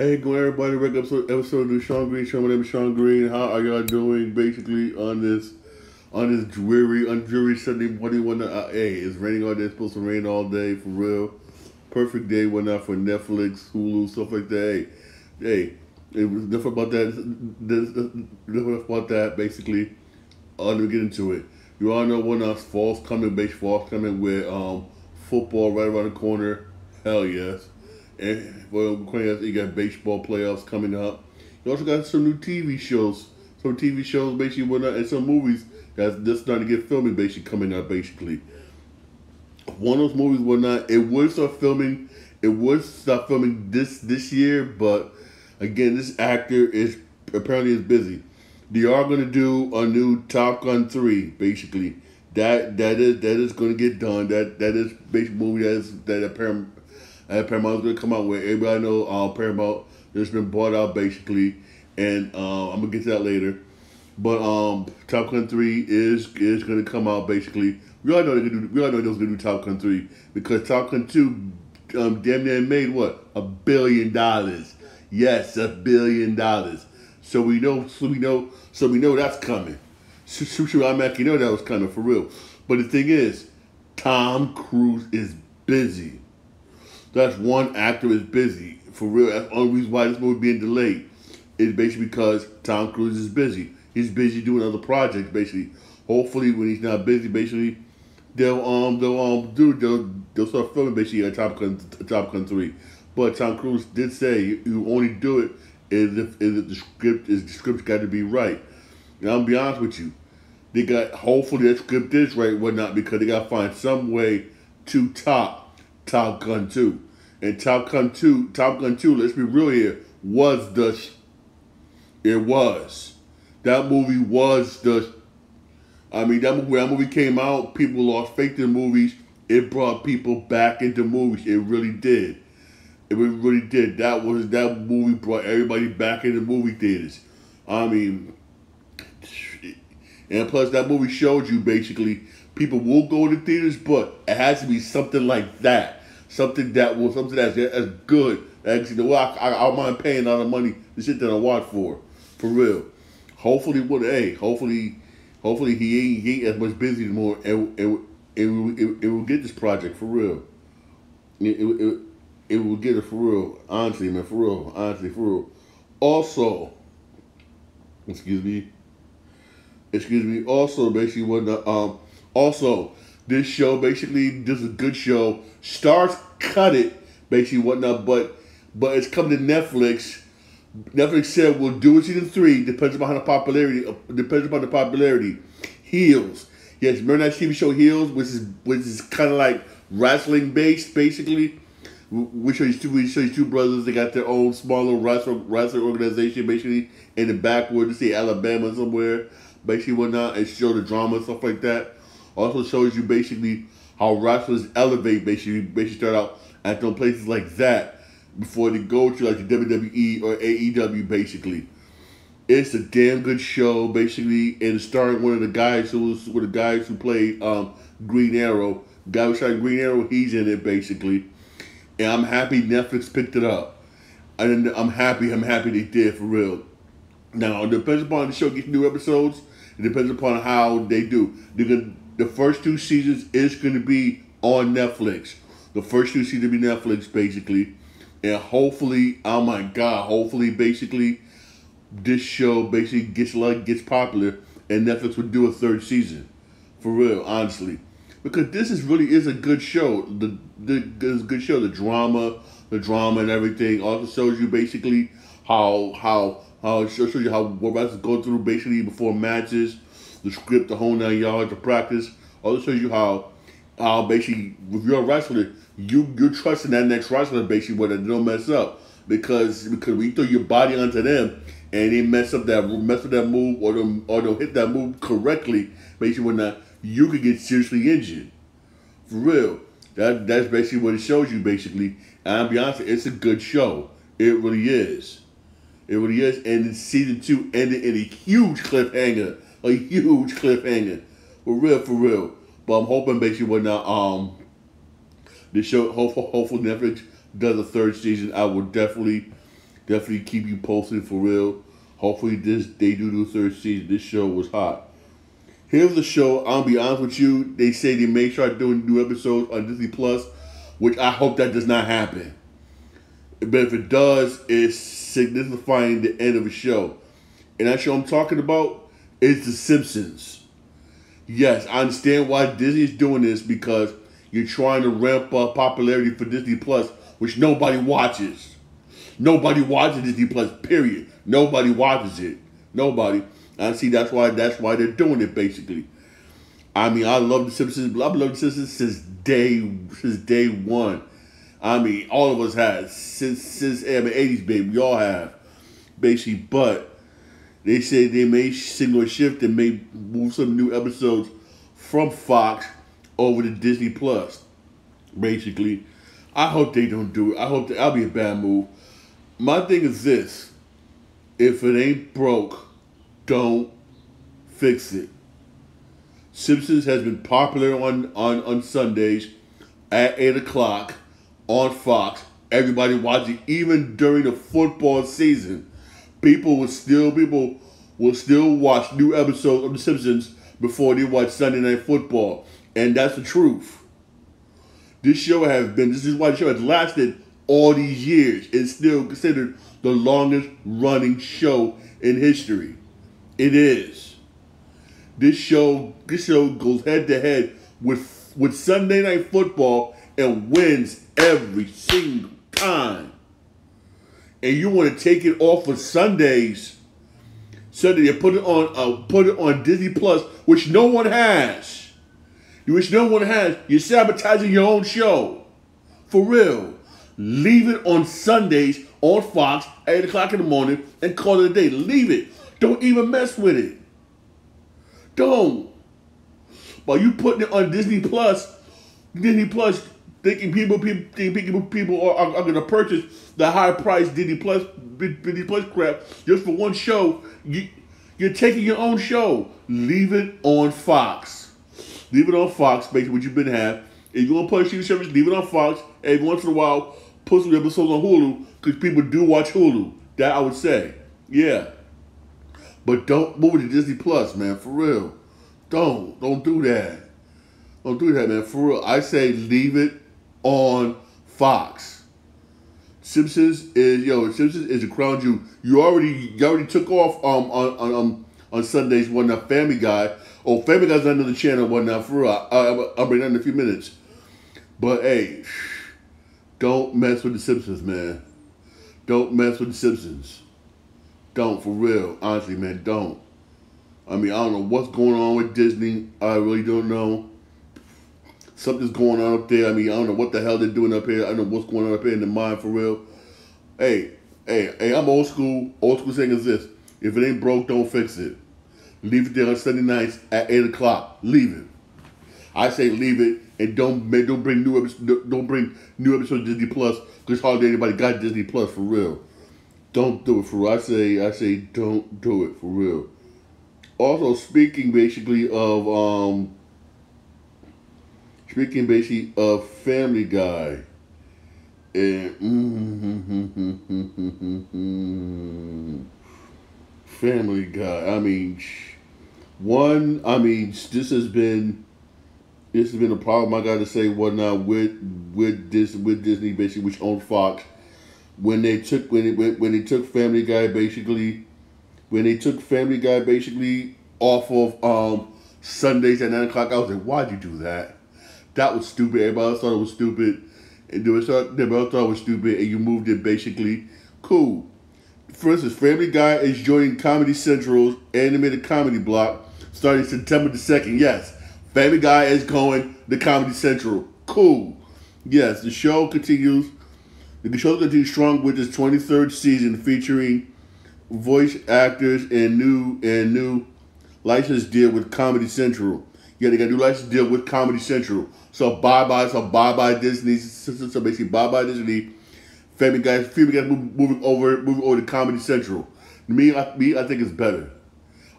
Hey, go everybody, back episode episode of the Shawn Green Show. My name is Shawn Green. How are y'all doing? Basically on this on this dreary, undreary Sunday morning when uh, hey, it's raining all day. It's supposed to rain all day for real. Perfect day, whatnot for Netflix, Hulu, stuff like that. Hey, hey, it was different about that. Different about that. Basically, uh, let me get into it. You all know when uh, fall's coming, baseball's coming with um football right around the corner. Hell yes. And well, you got baseball playoffs coming up. You also got some new TV shows, some TV shows basically whatnot, and some movies that's just starting to get filming basically coming out basically. One of those movies whatnot, it would start filming, it would start filming this this year, but again, this actor is apparently is busy. They are going to do a new Top Gun three, basically. That that is that is going to get done. That that is basically movie that is that apparently and Paramount's gonna come out with everybody know uh, Paramount just been bought out basically, and uh, I'm gonna get to that later. But um, Top Gun three is is gonna come out basically. We all know they're gonna do, we all know they're gonna do Top Gun three because Top Gun two um, damn near made what a billion dollars. Yes, a billion dollars. So we know, so we know, so we know that's coming. So, so, so I'm actually know that was coming for real. But the thing is, Tom Cruise is busy. That's one actor is busy. For real, that's the only reason why this movie being delayed. Is basically because Tom Cruise is busy. He's busy doing other projects, basically. Hopefully, when he's not busy, basically, they'll um they'll um do they'll they'll start filming basically a Top Gun Top Gun three. But Tom Cruise did say you only do it is if is if the script is the script's got to be right. Now I'll be honest with you, they got hopefully that script is right, whatnot, because they got to find some way to top Top Gun 2. And Top Gun 2, Top Gun 2, let's be real here, was the it was. That movie was the I mean that movie that movie came out, people lost faith in movies. It brought people back into movies. It really did. It really did. That was that movie brought everybody back into movie theaters. I mean and plus that movie showed you basically people will go to theaters, but it has to be something like that something that will something that's as good. Actually, well, I, I, I don't mind paying all the money to sit there and watch for, for real. Hopefully, what hey, hopefully, hopefully he ain't he ain't as much busy anymore, and and it, it, it will get this project for real. It, it, it, it will get it for real. Honestly, man, for real. Honestly, for real. Also, excuse me. Excuse me. Also, basically, what the um, also this show basically this is a good show. Starz cut it basically whatnot, but but it's coming to Netflix. Netflix said we'll do it season three. Depends upon the popularity. Uh, depends upon the popularity. Heels. Yes, remember that TV show Heels, which is which is kind of like wrestling based, basically. We show you two. We show you two brothers. They got their own small little wrestling organization, basically in the backwoods, say Alabama somewhere, basically whatnot, and show the drama and stuff like that. Also shows you basically how wrestlers elevate. Basically, basically start out at those places like that before they go to like the WWE or AEW. Basically, it's a damn good show. Basically, and starring one of the guys who was one of the guys who played um, Green Arrow. guy who started Green Arrow, he's in it basically, and I'm happy Netflix picked it up. And I'm happy, I'm happy they did for real. Now, it depends upon the show gets new episodes. It depends upon how they do. They're gonna the first two seasons is going to be on Netflix. The first two seasons will be Netflix, basically. And hopefully, oh my God, hopefully, basically, this show basically gets like gets popular, and Netflix would do a third season, for real, honestly, because this is really is a good show. The the good show. The drama, the drama, and everything also shows you basically how how how shows you how what wrestlers go through basically before matches the script, the whole nine yards, the practice. Oh, also shows you how how basically if you're a wrestler, you you're trusting that next wrestler basically where they don't mess up. Because because when you throw your body onto them and they mess up that mess up that move or them or they'll hit that move correctly, basically when that you could get seriously injured. For real. That that's basically what it shows you basically. And I'll be honest, it's a good show. It really is. It really is. And season two ended in a huge cliffhanger a huge cliffhanger. For real, for real. But I'm hoping basically when uh, um the show hopefully hopefully Netflix does a third season, I will definitely Definitely keep you posted for real. Hopefully this they do the third season. This show was hot. Here's the show. I'll be honest with you. They say they may start doing new episodes on Disney Plus, which I hope that does not happen. But if it does, it's signifying the end of a show. And that show I'm talking about is The Simpsons. Yes, I understand why Disney is doing this because you're trying to ramp up popularity for Disney Plus, which nobody watches. Nobody watches Disney Plus. Period. Nobody watches it. Nobody. I see that's why that's why they're doing it basically. I mean, I love the Simpsons. I've loved the Simpsons since day since day one. I mean, all of us have since since I mean, eighties, baby. We all have basically, but they say they may single shift and may move some new episodes from Fox over to Disney Plus. Basically, I hope they don't do it. I hope that, that'll be a bad move. My thing is this: if it ain't broke, don't fix it. Simpsons has been popular on, on, on Sundays at 8 o'clock on Fox. Everybody watching, even during the football season. People will still people will still watch new episodes of The Simpsons before they watch Sunday Night Football. And that's the truth. This show has been this is why the show has lasted all these years. It's still considered the longest running show in history. It is. This show this show goes head to head with with Sunday night football and wins every single time. And you want to take it off of Sundays. Sunday, you put it on uh, put it on Disney Plus, which no one has. Which no one has. You're sabotaging your own show. For real. Leave it on Sundays on Fox, 8 o'clock in the morning, and call it a day. Leave it. Don't even mess with it. Don't. While you putting it on Disney Plus, Disney Plus thinking people people thinking people are, are, are going to purchase the high price Disney Plus Disney Plus crap just for one show. You, you're taking your own show. Leave it on Fox. Leave it on Fox, basically what you've been having. If you want to push TV service, leave it on Fox. Every once in a while, put some episodes on Hulu because people do watch Hulu. That I would say, yeah. But don't move it to Disney Plus, man, for real. Don't. Don't do that. Don't do that, man, for real. I say leave it on Fox. Simpsons is yo, Simpsons is a crown jewel. You already you already took off um on on um, on Sundays one now Family Guy. Oh, Family Guy's on another channel one now for real. I, I, I'll bring that in a few minutes. But hey, don't mess with the Simpsons, man. Don't mess with the Simpsons. Don't, for real. Honestly, man, don't. I mean, I don't know what's going on with Disney. I really don't know. Something's going on up there. I mean, I don't know what the hell they're doing up here. I don't know what's going on up here in the mind for real. Hey, hey, hey, I'm old school. Old school saying is this. If it ain't broke, don't fix it. Leave it there on Sunday nights at 8 o'clock. Leave it. I say leave it and don't don't bring new episodes, don't bring new episodes of Disney Plus because hardly anybody got Disney Plus for real. Don't do it for real. I say I say don't do it for real. Also speaking basically of um speaking basically of Family Guy and Family Guy. I mean, one. I mean, this has been this has been a problem. I got to say, whatnot with with this with Disney basically, which owned Fox when they took when it, when they took Family Guy basically when they took Family Guy basically off of um, Sundays at nine o'clock, I was like, why'd you do that? That was stupid. Everybody thought it was stupid. And they thought, everybody else thought it was stupid, and you moved it basically. Cool. For instance, Family Guy is joining Comedy Central's animated comedy block starting September the second. Yes, Family Guy is going to Comedy Central. Cool. Yes, the show continues the show continues strong with its 23rd season featuring voice actors and new and new license deal with Comedy Central. Yeah, they got a new license deal with Comedy Central. So bye bye, so bye bye Disney. So basically bye bye Disney. Family Guys, Family Guys moving over, moving over to Comedy Central. Me, I, me, I think it's better.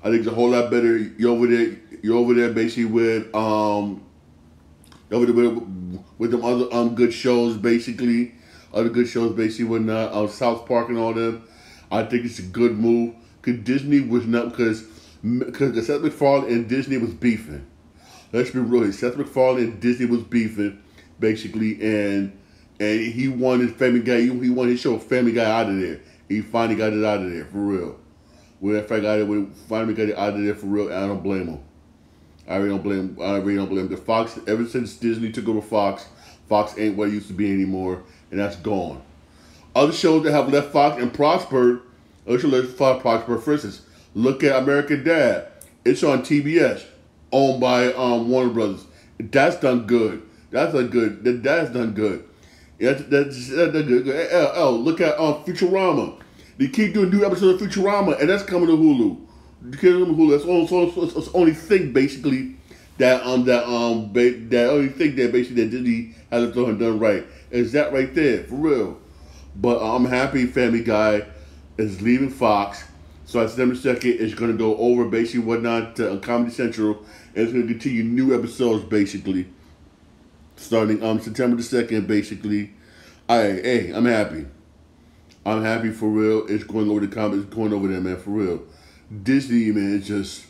I think it's a whole lot better. You're over there. You're over there basically with um, over there with, with them other um good shows basically other good shows, basically, when uh, on South Park and all them. I think it's a good move. Cause Disney was not because because Seth MacFarlane and Disney was beefing. Let's be real. Seth MacFarlane and Disney was beefing, basically, and and he his Family Guy. He, won his show Family Guy out of there. He finally got it out of there for real. When I got it, when finally got it out of there for real, I don't blame him. I really don't blame. I really don't blame the Fox. Ever since Disney took over Fox, Fox ain't what it used to be anymore, and that's gone. Other shows that have left Fox and prospered, other shows left Fox prospered. For instance, look at American Dad. It's on TBS, owned by um, Warner Brothers. That's done good. That's done good. That, that's done good. Yeah, that's, that's, done good. Oh, look at um, Futurama. They keep doing new episodes of Futurama, and that's coming to Hulu. Hulu. That's only, that's the only thing basically that um that um ba- that only thing that basically that Disney has done done right is that right there for real. But I'm happy Family Guy is leaving Fox. So on September 2nd, it's going to go over basically whatnot to uh, Comedy Central. It's going to continue new episodes basically. Starting um September the 2nd, basically. I hey, I'm happy. I'm happy for real. It's going over the comments, going over there, man, for real. Disney, man, is just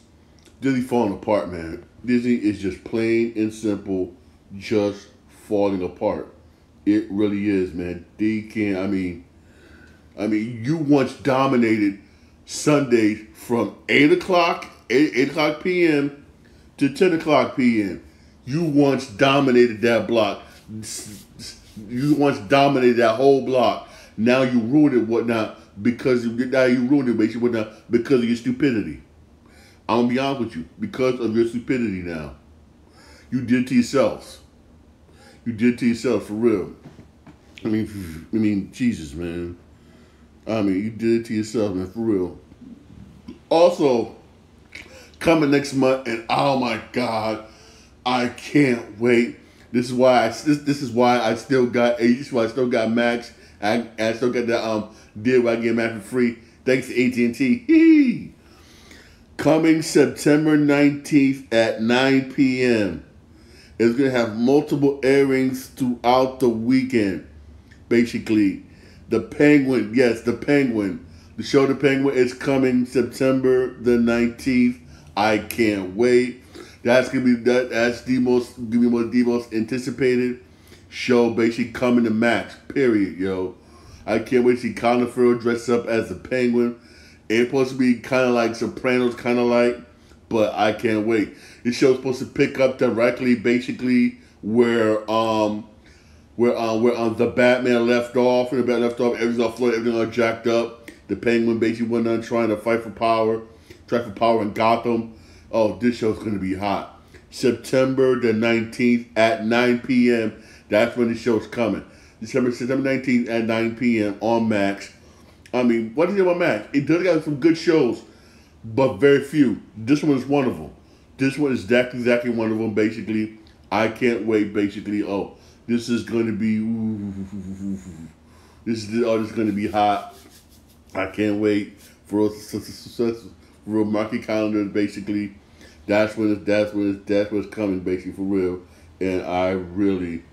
Disney falling apart, man. Disney is just plain and simple, just falling apart. It really is, man. They can't. I mean, I mean, you once dominated Sundays from eight o'clock, eight, 8 o'clock p.m. to ten o'clock p.m. You once dominated that block. You once dominated that whole block. Now you ruined it, whatnot, because you, now you ruined it, basically, whatnot, because of your stupidity. I'm gonna be honest with you, because of your stupidity now. You did to yourselves. You did to yourself for real. I mean, I mean, Jesus, man. I mean, you did it to yourself, man, for real. Also, coming next month, and oh my God, I can't wait. This is why I this, this is why I still got this is why I still got Max. I, I still got that um deal where I get Max for free. Thanks to AT and T. Coming September nineteenth at nine p.m. It's gonna have multiple airings throughout the weekend. Basically, the Penguin, yes, the Penguin. The show The Penguin is coming September the nineteenth. I can't wait. That's gonna be that. That's the most, gonna be the most anticipated show, basically coming to Max. Period, yo. I can't wait to see Colin Farrell dress up as the Penguin. It's supposed to be kind of like Sopranos, kind of like, but I can't wait. This show's supposed to pick up directly, basically where um where um where um the Batman left off, and the Batman left off, everything's all flooded, everything all jacked up. The Penguin basically went on trying to fight for power, for power in Gotham. Oh, this show's gonna be hot. September the 19th at 9 p.m. That's when the show's coming. December September 19th at 9 p.m. on Max. I mean, what is it about Max? It does got some good shows, but very few. This one is one of them. This one is exactly, exactly one of them, basically. I can't wait, basically. Oh, this is going to be, this is, oh, this is going to be hot. I can't wait for for market calendar, basically. That's when it's, that's when it's, that's what's coming, basically, for real. And I really,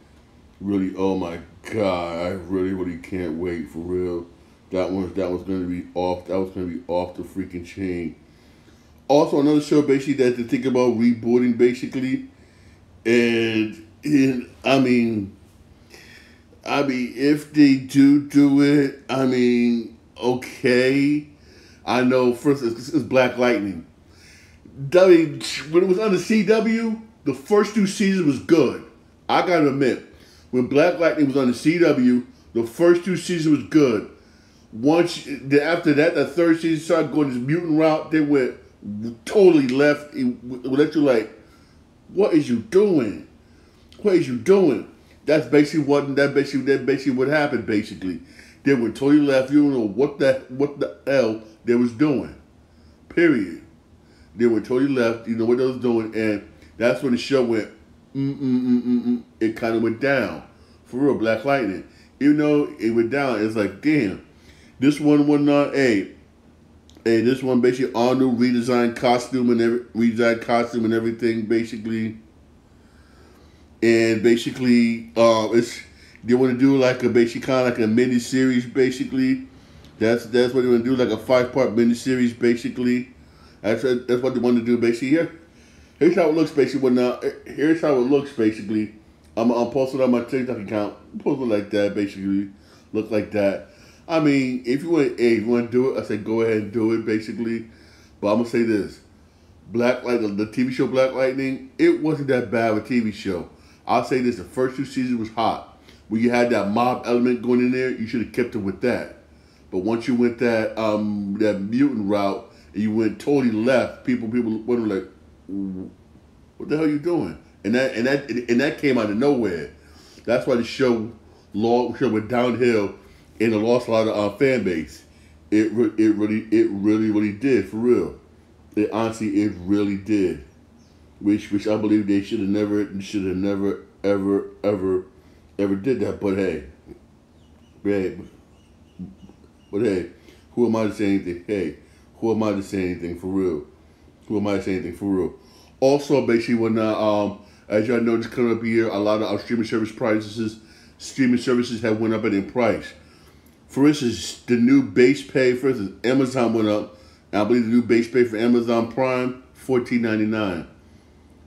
really, oh my God, I really, really can't wait for real. That was that was going to be off. That was to be off the freaking chain. Also, another show basically that to think about rebooting basically, and and I mean, I mean, if they do do it, I mean, okay. I know first it's, it's Black Lightning. W when it was on the CW, the first two seasons was good. I gotta admit, when Black Lightning was on the CW, the first two seasons was good. Once after that, the third season started going this mutant route. They went totally left. It let you like, what is you doing? What is you doing? That's basically what that basically that basically what happened. Basically, they were totally left. You don't know what the what the hell they was doing. Period. They were totally left. You know what they was doing, and that's when the show went. Mm mm mm mm. mm. It kind of went down for real. Black Lightning. Even though it went down, it's like damn. This one was not a. Hey, this one basically all new redesigned costume and every redesigned costume and everything basically. And basically, uh, it's they want to do like a basically kind of like a mini series, basically. That's that's what they want to do, like a five part mini series, basically. That's that's what they want to do, basically. Here, here's how it looks, basically. When now, here's how it looks, basically. I'm I'm posting on my TikTok account, posting like that, basically, look like that. I mean, if you want, if you want to do it, I say go ahead and do it, basically. But I'm gonna say this: Black like the TV show Black Lightning, it wasn't that bad of a TV show. I'll say this: the first two seasons was hot. When you had that mob element going in there, you should have kept it with that. But once you went that um that mutant route and you went totally left, people people were like, "What the hell are you doing?" And that and that and that came out of nowhere. That's why the show, law show went downhill and it lost a lot of uh, fan base. It it really it really really did for real. It honestly it really did, which which I believe they should have never should have never ever ever ever did that. But hey, hey, but hey, who am I to say anything? Hey, who am I to say anything for real? Who am I to say anything for real? Also, basically, when uh, um, as y'all know, just coming up here, a lot of our streaming service prices, streaming services have went up in price. For instance, the new base pay, for instance, Amazon went up. I believe the new base pay for Amazon Prime, fourteen ninety nine.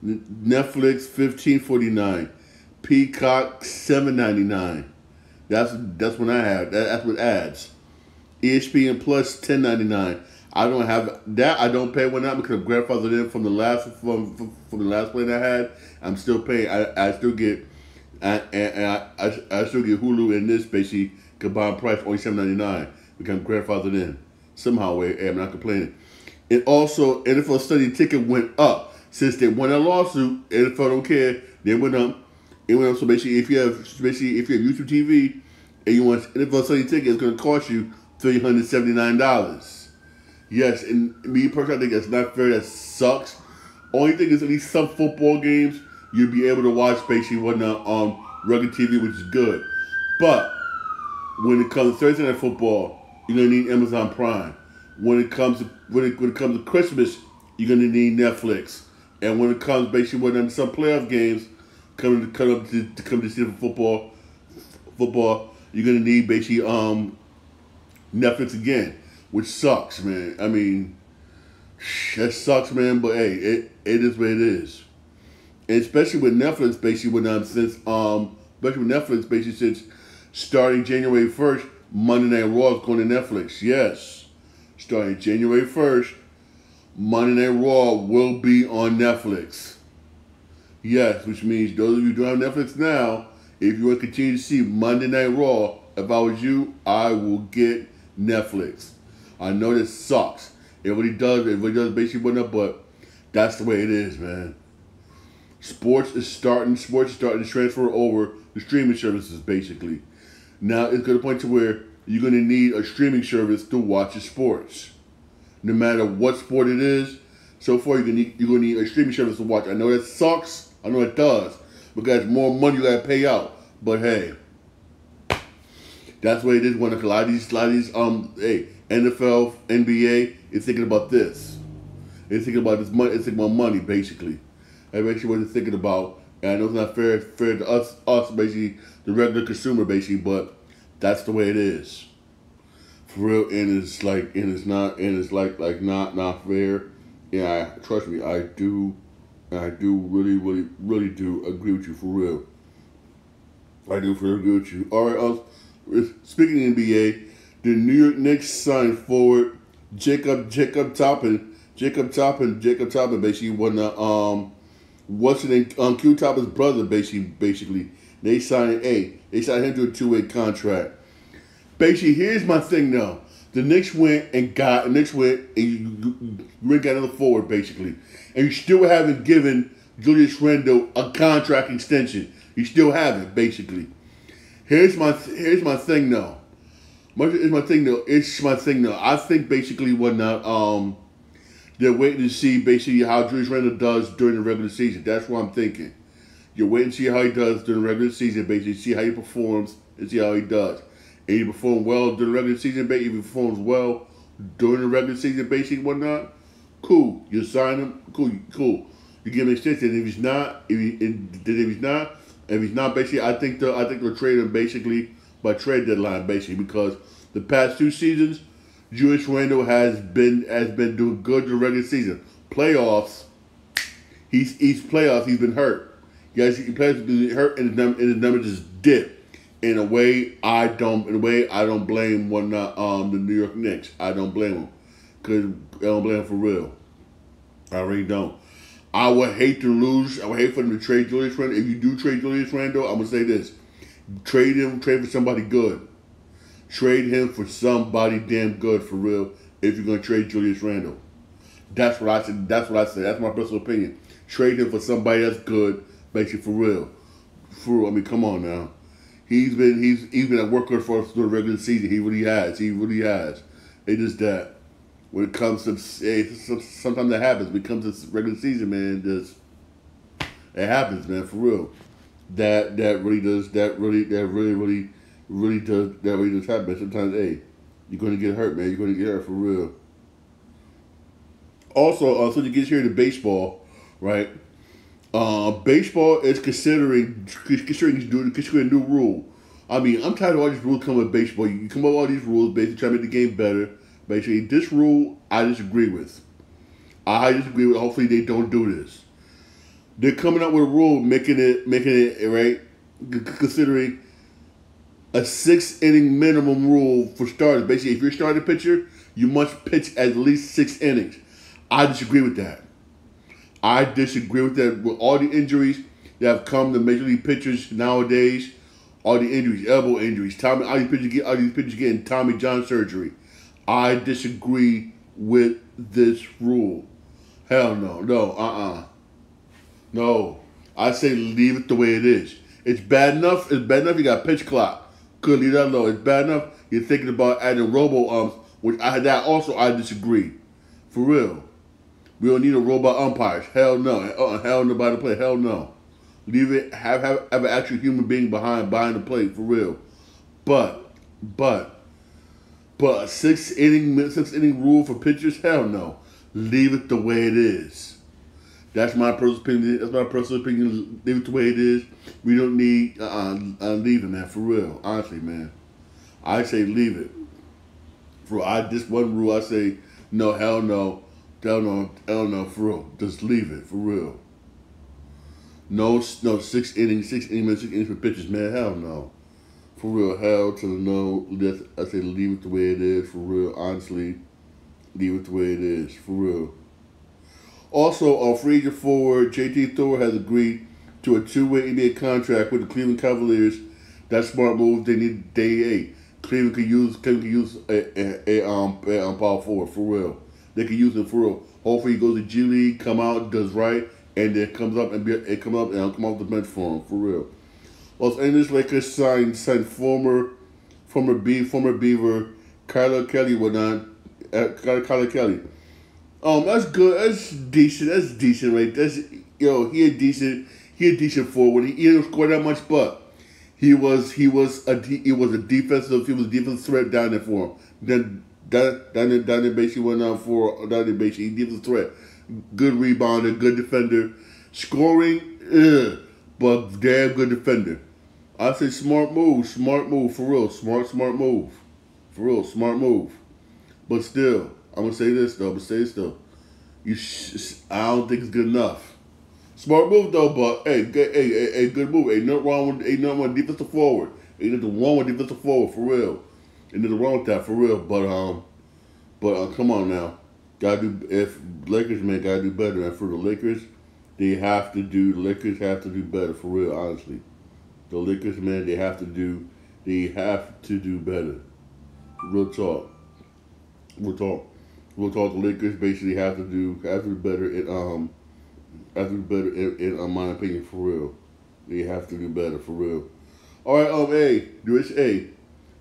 Netflix, fifteen forty nine. Peacock, seven ninety nine. That's that's when I have that, that's with ads. ESPN Plus, ten ninety nine. I don't have that. I don't pay one now because I'm grandfathered in from the last from from, from the last plan I had. I'm still paying. I, I still get, and, and I, I, I still get Hulu in this basically combined price only seven ninety nine because I'm grandfathered in somehow. Way I'm not complaining. And also NFL Sunday Ticket went up since they won a lawsuit. NFL don't care. They went up. It went up. So basically, if you have basically if you have YouTube TV and you want NFL Sunday Ticket, it's going to cost you three hundred seventy nine dollars. Yes, and me personally, I think that's not fair. That sucks. Only thing is, at least some football games you'll be able to watch basically whatnot on regular TV, which is good. But when it comes to Thursday night football, you're gonna need Amazon Prime. When it comes to when it, when it comes to Christmas, you're gonna need Netflix. And when it comes basically when some playoff games coming to come up to, to come to see football, football, you're gonna need basically um Netflix again which sucks, man. I mean, that sucks, man. But hey, it it is what it is, and especially with Netflix, basically, when um since um especially with Netflix, basically since starting January first, Monday Night Raw is going to Netflix. Yes, starting January first, Monday Night Raw will be on Netflix. Yes, which means those of you who don't have Netflix now, if you want to continue to see Monday Night Raw, if I was you, I will get Netflix. I know this sucks. Everybody does, It everybody does basically went up, but that's the way it is, man. Sports is starting, sports is starting to transfer over the streaming services, basically. Now it's going to point to where you're going to need a streaming service to watch your sports. No matter what sport it is, so far you're going to need, you're going to need a streaming service to watch. I know that sucks. I know it does because more money you got to pay out. But hey, that's what it is. When a lot of these, lot of these, um, hey, NFL, NBA is thinking about this. It's thinking about this money. It's thinking about money, basically. That's basically what it's thinking about. And I know it's not fair, fair to us, us basically, the regular consumer, basically, but that's the way it is. For real, and it's like, and it's not, and it's like, like not, not fair. Yeah, I, trust me, I do, I do really, really, really do agree with you for real. I do for agree with you. All right, uh, speaking NBA, the New York Knicks signed forward Jacob Jacob Toppin. Jacob Toppin, Jacob Toppin basically won the um what's the name um Q Toppin's brother basically basically. They signed a they signed him to a two way contract. Basically, here's my thing though. The Knicks went and got the Knicks went and you, you got another forward basically. And you still haven't given Julius Randle a contract extension. You still haven't, basically. Here's my here's my thing though. Is my thing though. It's my thing though. I think basically what not um they're waiting to see basically how Julius Randle does during the regular season. That's what I'm thinking. You're waiting to see how he does during the regular season, basically see how he performs and see how he does. And he performs well during the regular season, basically he performs well during the regular season, basically whatnot. Cool. You sign him. Cool. Cool. You give him an extension. If he's not, if, he, if he's not, If he's not basically, I think the I think they'll trade him basically by trade deadline basically because the past two seasons, Julius Randle has been has been doing good the regular season. Playoffs, he's he's playoffs. He's been hurt. Yes, he plays been hurt, and the, and the numbers just dip. In a way, I don't. In a way, I don't blame one. Not um the New York Knicks. I don't blame them, cause I don't blame them for real. I really don't. I would hate to lose. I would hate for them to trade Julius Randle. If you do trade Julius Randle, I'm gonna say this: trade him, trade for somebody good. Trade him for somebody damn good for real. If you're gonna trade Julius Randle, that's what I said. That's what I said. That's my personal opinion. Trade him for somebody that's good, makes basically for real. For real. I mean, come on now. He's been he's been a worker for us through the regular season. He really has. He really has. It is that when it comes to sometimes that happens. When it comes to regular season, man, just it happens, man, for real. That that really does. That really that really really really does. That really does happen. Sometimes, hey, you're gonna get hurt, man. You're gonna get hurt for real. Also, uh, so you get here to baseball, right? Uh, baseball is considering considering doing considering a new rule. I mean, I'm tired of all these rules coming with baseball. You come up with all these rules, basically trying to make the game better. Basically, this rule I disagree with. I disagree with. Hopefully, they don't do this. They're coming up with a rule making it making it right, considering a six inning minimum rule for starters. Basically, if you're starting pitcher, you must pitch at least six innings. I disagree with that. I disagree with that. With all the injuries that have come to major league pitchers nowadays, all the injuries, elbow injuries, Tommy, all these pitchers get all these pitchers getting Tommy John surgery. I disagree with this rule. Hell no, no, uh uh-uh. uh. No. I say leave it the way it is. It's bad enough. It's bad enough you got pitch clock. Could leave that alone. It's bad enough you're thinking about adding robo umps, which I that also I disagree. For real. We don't need a robot umpires. Hell no. Uh, hell nobody play. Hell no. Leave it. Have have have an actual human being behind behind the plate for real. But but but a six inning six inning rule for pitchers. Hell no. Leave it the way it is. That's my personal opinion. That's my personal opinion. Leave it the way it is. We don't need uh, uh, uh leaving that for real. Honestly, man, I say leave it. For I this one rule, I say no. Hell no. Hell no. Hell no. For real, just leave it for real. No, no six innings, six innings, six innings for pitchers, man. Hell no. For real, hell to the no. I say leave it the way it is. For real, honestly, leave it the way it is. For real. Also, on free agent forward, JT Thor has agreed to a two-way NBA contract with the Cleveland Cavaliers. That's smart move. They need day eight. Cleveland could use Cleveland could use a, a, a um a, um, power forward for real. They could use him for real. Hopefully, he goes to G League, come out, does right, and then comes up and be it come up and come off the bench for him for real. Los Angeles Lakers signed signed former former B former Beaver Kylor Kelly whatnot. Uh, Kylor Kelly um, that's good. That's decent. That's decent, right? That's yo. He a decent. He a decent forward. He, he didn't score that much, but he was he was a he was a defensive. He was a defensive threat down there for him. Then down down down there basically went on for down there basically he defensive threat. Good rebounder, good defender, scoring, ugh, but damn good defender. I say smart move, smart move for real, smart smart move, for real, smart move. But still, I'm gonna say this though. Gonna say this though. You, I don't think it's good enough. Smart move though, but hey, good, hey, hey, hey, good move. Ain't nothing wrong with, ain't nothing wrong with defensive forward. Ain't nothing wrong with defensive forward for real. Ain't nothing wrong with that for real. But um, but uh, come on now, gotta do. If Lakers man gotta do better, and for the Lakers, they have to do. The Lakers have to do better for real. Honestly, the Lakers man, they have to do. They have to do better. Real talk. Real talk we'll talk the Lakers basically have to do have to do better in um have to do better in, in my opinion for real. They have to do better for real. All right, um, hey, there is a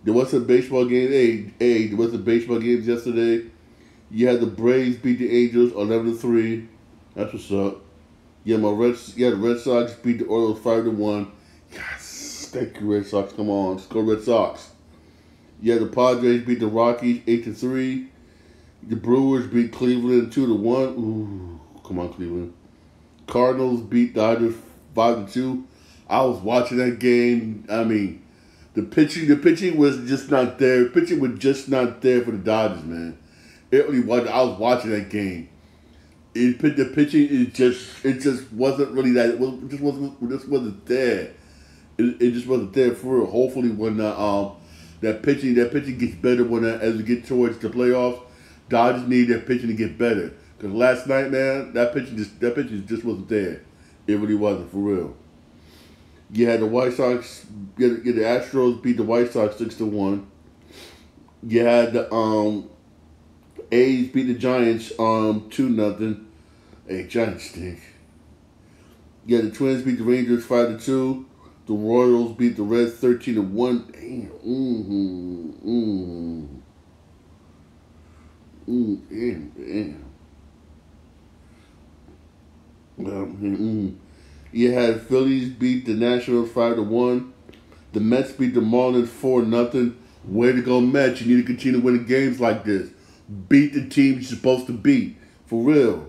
there was a baseball game. Hey, hey, there was a baseball game yesterday. You had the Braves beat the Angels eleven to three. That's what's up. Yeah, my Reds. Yeah, the Red Sox beat the Orioles five to one. Thank you, Red Sox. Come on, let's go Red Sox. Yeah, the Padres beat the Rockies eight to three. The Brewers beat Cleveland two to one. Ooh, come on, Cleveland. Cardinals beat Dodgers five to two. I was watching that game. I mean, the pitching, the pitching was just not there. Pitching was just not there for the Dodgers, man. It really was. I was watching that game. It the pitching it just it just wasn't really that it just wasn't it just wasn't there. It, it just wasn't there for real. Hopefully when uh, um that pitching that pitching gets better when uh, as we get towards the playoffs, Dodgers need their pitching to get better. Cause last night, man, that pitching just that pitching just wasn't there. It really wasn't for real. You had the White Sox, get, had, you the Astros beat the White Sox six to one. You had the um A's beat the Giants um two nothing. Hey, Giants stink. Yeah, the Twins beat the Rangers five to two. The Royals beat the Reds thirteen to one. Damn. Mm-hmm. Mm-hmm. Mm, damn, damn. Um, mm. You had Phillies beat the Nationals five to one. The Mets beat the Marlins four nothing. Way to go, Mets! You need to continue winning games like this. Beat the team you're supposed to beat, for real.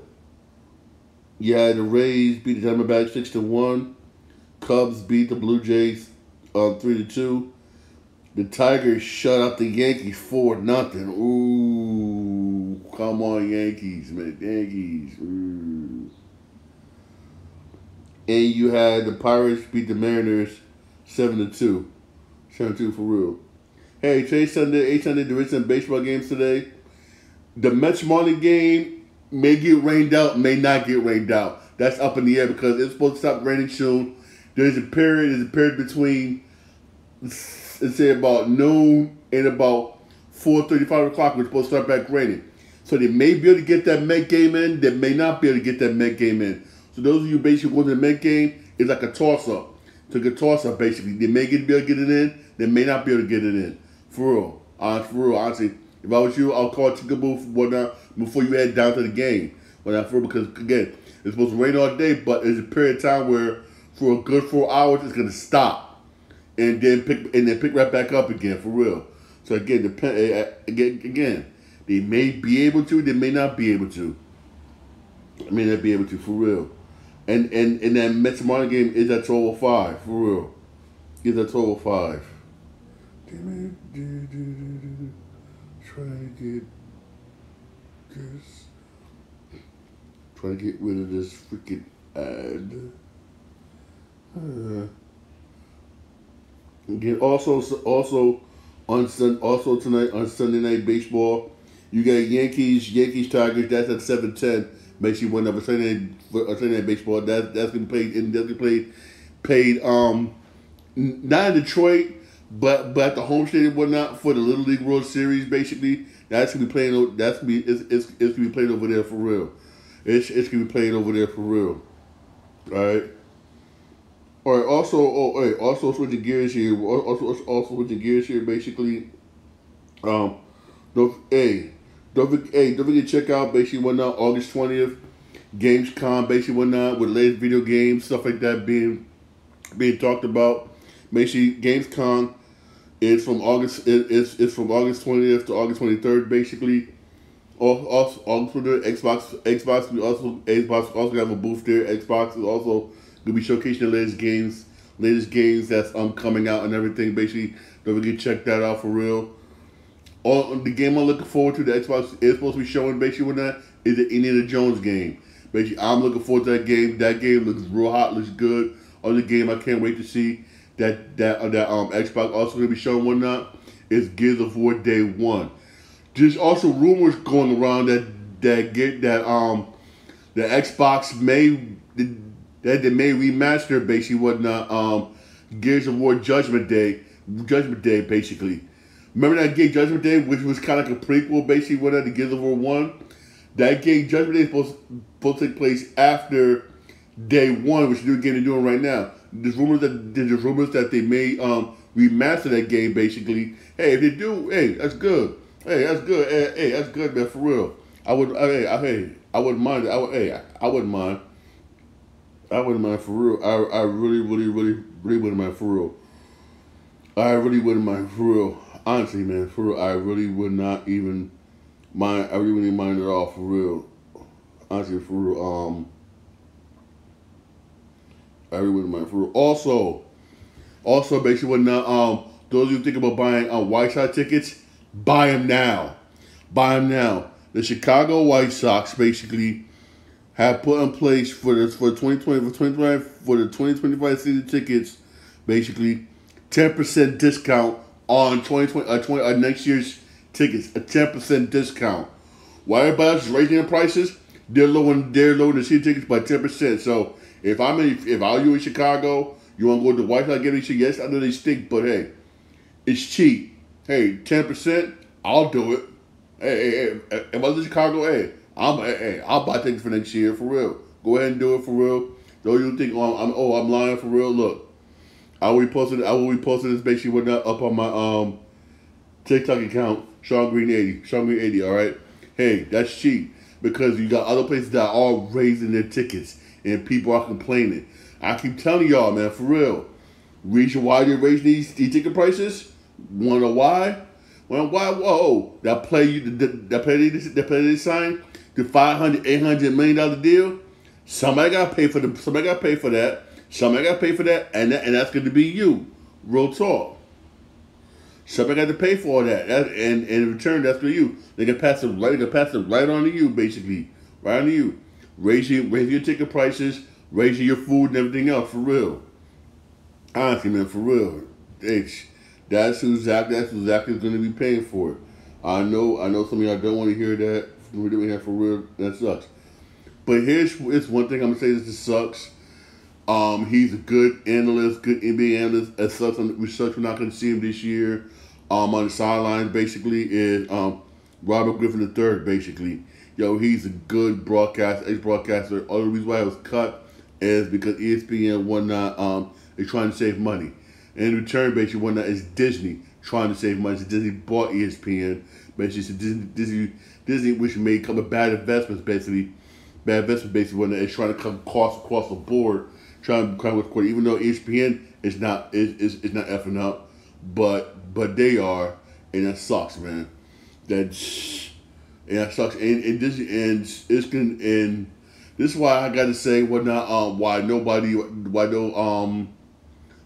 Had the Rays beat the Diamondbacks six to one. Cubs beat the Blue Jays uh, three to two. The Tigers shut up the Yankees four nothing. Ooh, come on Yankees, man, Yankees. Ooh. And you had the Pirates beat the Mariners seven to two, seven to two for real. Hey, today's Sunday, eight Sunday division baseball games today. The Mets Marlin game may get rained out, may not get rained out. That's up in the air because it's supposed to stop raining soon. There's a period, there's a period between let's say about noon and about four thirty, five o'clock, we're supposed to start back raining. So they may be able to get that Met game in, they may not be able to get that Met game in. So those of you basically going to the Met game, it's like a toss up. It's like a toss up basically. They may get, be able to get it in, they may not be able to get it in. For real. Uh, for real, honestly. If I was you, I'll call Chickaboo whatnot before you head down to the game. Not for real, because again, it's supposed to rain all day, but there's a period of time where for a good four hours it's gonna stop. And then pick and then pick right back up again for real. So again, depend eh, eh, again again, they may be able to, they may not be able to. I may not be able to for real. And and and that Mets Marlin game is at twelve oh five for real. Is at twelve oh five. Try to get this. Try to get rid of this freaking ad. Uh, again, also also on sun, also tonight on Sunday night baseball, you got Yankees Yankees Tigers. That's at seven ten. Make sure you win up a Sunday night, a Sunday night baseball. That that's gonna play in that's gonna play paid um not in Detroit, but but at the home stadium whatnot for the Little League World Series. Basically, that's gonna be playing. That's gonna be it's, it's, it's gonna be played over there for real. It's it's gonna be played over there for real. All right. All right. Also, oh, hey, also switching gears here. Also, also switching gears here. Basically, um, don't hey, don't forget, hey, don't forget to check out basically whatnot August twentieth, Gamescom basically whatnot with latest video games stuff like that being being talked about. Basically, Gamescom is from August. It, it's it's from August twentieth to August twenty third. Basically, also also the Xbox Xbox we also Xbox also have a booth there. Xbox is also gonna be showcasing the latest games, latest games that's um coming out and everything. Basically, don't forget to check that out for real. All the game I'm looking forward to, the Xbox is supposed to be showing basically with that is the Indiana Jones game. Basically, I'm looking forward to that game. That game looks real hot, looks good. Other game I can't wait to see that that uh, that um Xbox also gonna be showing whatnot is Gears of War Day One. There's also rumors going around that that get that um the Xbox may that they may remaster basically whatnot um Gears of War Judgment Day Judgment Day basically. Remember that game Judgment Day, which was kind of like a prequel basically what the Gears of War One. That game Judgment Day is supposed, supposed to take place after Day One, which they're getting doing right now. There's rumors that there's rumors that they may um remaster that game basically. Hey, if they do, hey, that's good. Hey, that's good. Hey, hey that's good, man. For real. I would. Hey, I, hey, I wouldn't mind. I would. Hey, I wouldn't mind. I wouldn't mind for real. I, I really, really, really, really wouldn't mind for real. I really wouldn't mind for real. Honestly, man, for real, I really would not even mind. I really wouldn't mind at all for real. Honestly, for real. Um, wouldn't mind for real. Also, also basically when uh, um those of you think about buying uh, White Sox tickets, buy them now. Buy them now. The Chicago White Sox basically have put in place for this for 2020 for 2020 for the 2025 season tickets, basically 10% discount on 2020 uh, 20, uh, next year's tickets, a 10% discount. Why everybody else raising their prices? They're lowering they're lowering the season tickets by 10%. So if I'm in, if I you in Chicago, you want to go to the White Sox game? Yes, I know they stink, but hey, it's cheap. Hey, 10%, I'll do it. Hey, hey, hey, if I was in Chicago, hey, I'm, hey, I'll buy tickets for next year for real. Go ahead and do it for real. Don't you think, oh, I'm, oh, I'm lying for real. Look, I will be posting, I will be posting this basically with up on my um TikTok account, Shawn Green eighty, Shawn Green eighty. All right, hey, that's cheap because you got other places that are raising their tickets and people are complaining. I keep telling y'all, man, for real. Reason why they're raising these, these ticket prices? Wanna why? Well, why? Whoa, that play you, that, play they, that play they signed, the 500, 800 million dollar deal. Somebody got to pay for the. Somebody got to pay for that. Somebody got to pay for that, and that, and that's going to be you. Real talk. Somebody got to pay for all that, that and, and in return, that's for you. They can pass it right. They can pass it right on to you, basically, right on to you. Raise your raise your ticket prices, raise your food and everything else for real. Honestly, man, for real. It's, that's who exactly that's who exactly is going to be paying for it. I know I know some of y'all don't want to hear that. We didn't have for real. That sucks. But here's it's one thing I'm gonna say. This just sucks. Um, he's a good analyst, good NBA analyst. As such, we such we're not gonna see him this year. Um, on the sidelines, basically is um, Robert Griffin III. Basically, yo, he's a good broadcast, ex broadcaster. All the reason why I was cut is because ESPN whatnot um is trying to save money. And in return, basically, whatnot is Disney trying to save money. So Disney bought ESPN. Basically, so Disney, Disney, Disney, which made a couple of bad investments, basically, bad investments, basically, when it's trying to come cost across the board, trying to come with quarter. Even though ESPN is not is, is, is not effing up, but but they are, and that sucks, man. That's and that sucks. And and this and it's can and this is why I got to say what not um why nobody why no um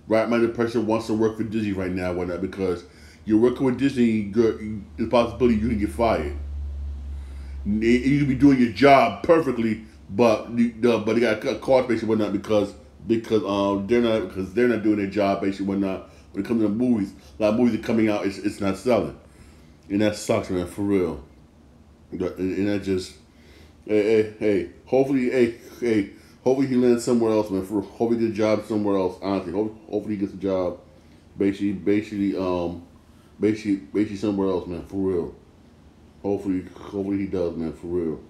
right-minded person wants to work for Disney right now, whatnot, because you're working with Disney, there's a possibility you can get fired. You can be doing your job perfectly, but but they got cost basically whatnot because because um they're not because they're not doing their job basically whatnot when it comes to movies. A lot of movies are coming out, it's, it's not selling, and that sucks, man, for real. And that just hey hey hey. Hopefully, hey hey. Hopefully he lands somewhere else, man. For hopefully he gets a job somewhere else. Honestly, hopefully he gets a job, basically, basically, um, basically, basically somewhere else, man. For real. Hopefully, hopefully he does, man. For real.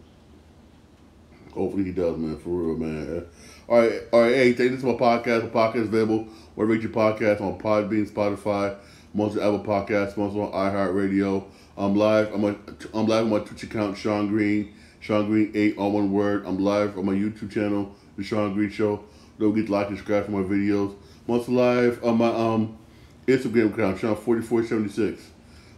Hopefully he does, man. For real, man. All right, all right. Hey, thank you for my podcast. My podcast is available where you your podcast on Podbean, Spotify, most of Apple Podcasts, most on iHeartRadio. I'm live. I'm on, I'm live on my Twitch account, Shawn Green. Shawn Green eight on one word. I'm live on my YouTube channel, The Shawn Green Show. Don't forget to like and subscribe for my videos. I'm also live on my um Instagram account, Shawn forty four seventy six.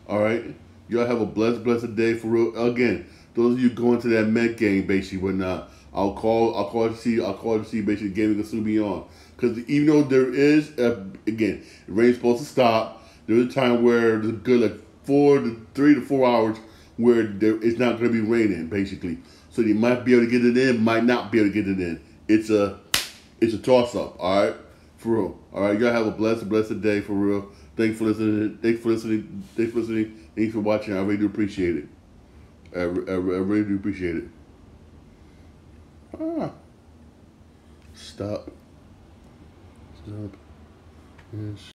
All right. Y'all have a blessed, blessed day for real. Again, those of you going to that Met game, basically, uh, I'll call, I'll call to see, I'll call to see basically the game is gonna be on. Because even though there is, a, again, the rain's supposed to stop. There's a time where there's a good like four to three to four hours where there, it's not going to be raining, basically. So you might be able to get it in, might not be able to get it in. It's a, it's a toss up. All right, for real. All right, y'all have a blessed, blessed day for real. Thanks for listening. Thanks for listening. Thanks for listening. Thanks for watching. I really do appreciate it. I, I, I really do appreciate it. Ah. Stop. Stop. Yes.